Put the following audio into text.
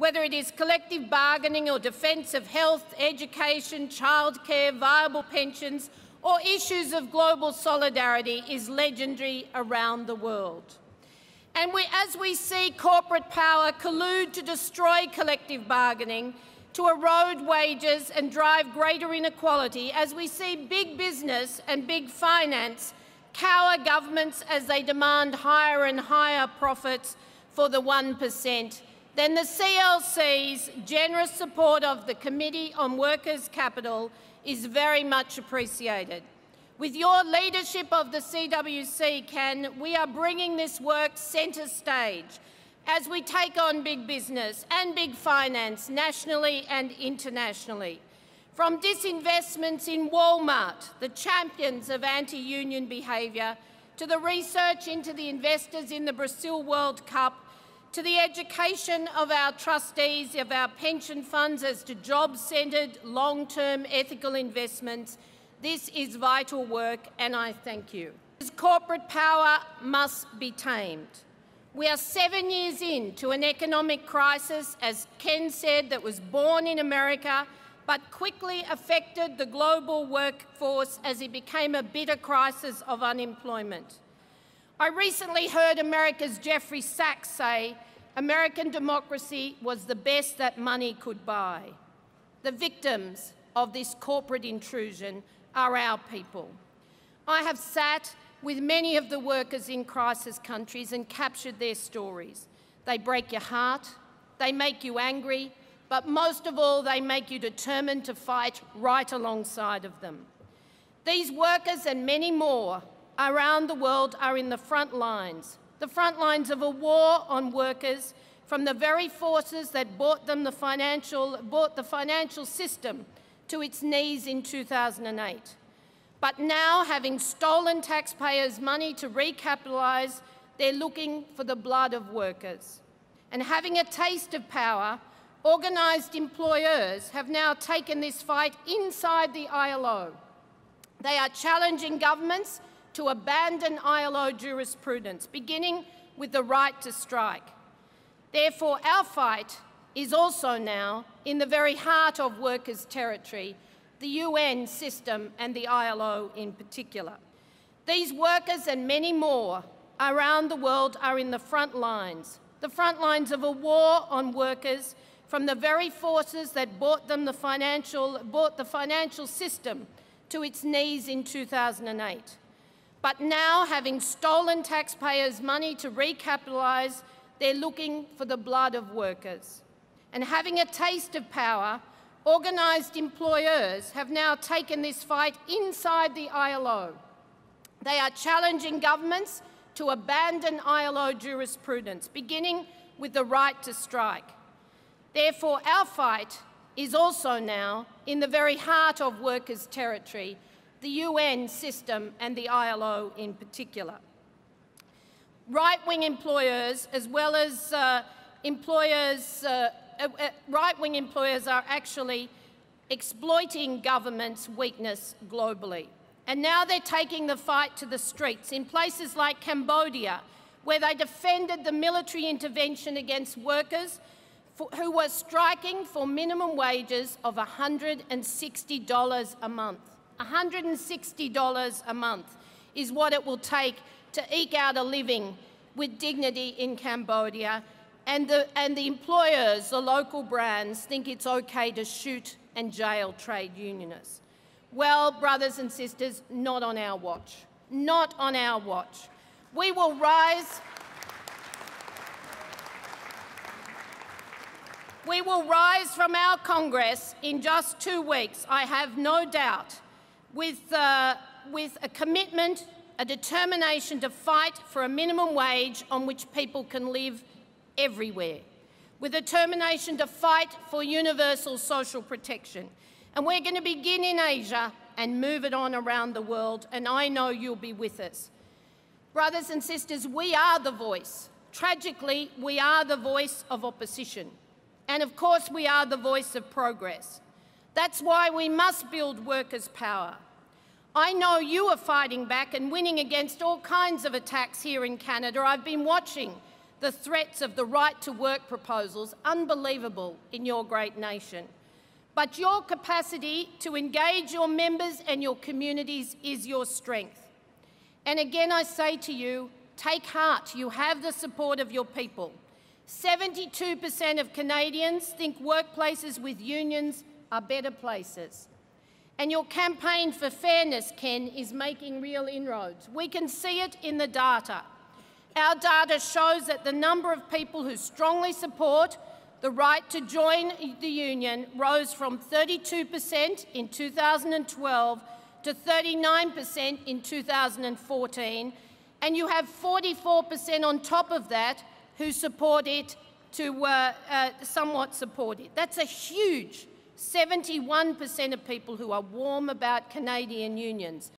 whether it is collective bargaining or defence of health, education, childcare, viable pensions, or issues of global solidarity, is legendary around the world. And we, as we see corporate power collude to destroy collective bargaining, to erode wages and drive greater inequality, as we see big business and big finance cower governments as they demand higher and higher profits for the 1%, then the CLC's generous support of the Committee on Workers' Capital is very much appreciated. With your leadership of the CWC, Ken, we are bringing this work centre stage as we take on big business and big finance nationally and internationally. From disinvestments in Walmart, the champions of anti-union behaviour, to the research into the investors in the Brazil World Cup, to the education of our trustees of our pension funds as to job-centred, long-term ethical investments, this is vital work and I thank you. This Corporate power must be tamed. We are seven years into an economic crisis, as Ken said, that was born in America but quickly affected the global workforce as it became a bitter crisis of unemployment. I recently heard America's Jeffrey Sachs say American democracy was the best that money could buy. The victims of this corporate intrusion are our people. I have sat with many of the workers in crisis countries and captured their stories. They break your heart, they make you angry, but most of all, they make you determined to fight right alongside of them. These workers and many more around the world are in the front lines, the front lines of a war on workers from the very forces that brought them the financial, brought the financial system to its knees in 2008. But now, having stolen taxpayers' money to recapitalise, they're looking for the blood of workers. And having a taste of power, organised employers have now taken this fight inside the ILO. They are challenging governments to abandon ILO jurisprudence, beginning with the right to strike. Therefore, our fight is also now in the very heart of workers' territory, the UN system and the ILO in particular. These workers and many more around the world are in the front lines, the front lines of a war on workers from the very forces that brought them the financial, brought the financial system to its knees in 2008. But now, having stolen taxpayers' money to recapitalise, they're looking for the blood of workers and having a taste of power, organised employers have now taken this fight inside the ILO. They are challenging governments to abandon ILO jurisprudence, beginning with the right to strike. Therefore, our fight is also now in the very heart of workers' territory, the UN system and the ILO in particular. Right-wing employers, as well as uh, employers uh, uh, uh, right-wing employers are actually exploiting government's weakness globally. And now they're taking the fight to the streets in places like Cambodia, where they defended the military intervention against workers for, who were striking for minimum wages of $160 a month. $160 a month is what it will take to eke out a living with dignity in Cambodia and the, and the employers, the local brands, think it's okay to shoot and jail trade unionists. Well, brothers and sisters, not on our watch. Not on our watch. We will rise. We will rise from our Congress in just two weeks, I have no doubt, with, uh, with a commitment, a determination to fight for a minimum wage on which people can live everywhere, with a determination to fight for universal social protection. And we're going to begin in Asia and move it on around the world, and I know you'll be with us. Brothers and sisters, we are the voice. Tragically, we are the voice of opposition. And of course, we are the voice of progress. That's why we must build workers' power. I know you are fighting back and winning against all kinds of attacks here in Canada. I've been watching the threats of the right to work proposals unbelievable in your great nation. But your capacity to engage your members and your communities is your strength. And again, I say to you, take heart. You have the support of your people. 72% of Canadians think workplaces with unions are better places. And your campaign for fairness, Ken, is making real inroads. We can see it in the data. Our data shows that the number of people who strongly support the right to join the union rose from 32% in 2012 to 39% in 2014, and you have 44% on top of that who support it to uh, uh, somewhat support it. That's a huge 71% of people who are warm about Canadian unions.